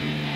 Mm.